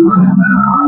oh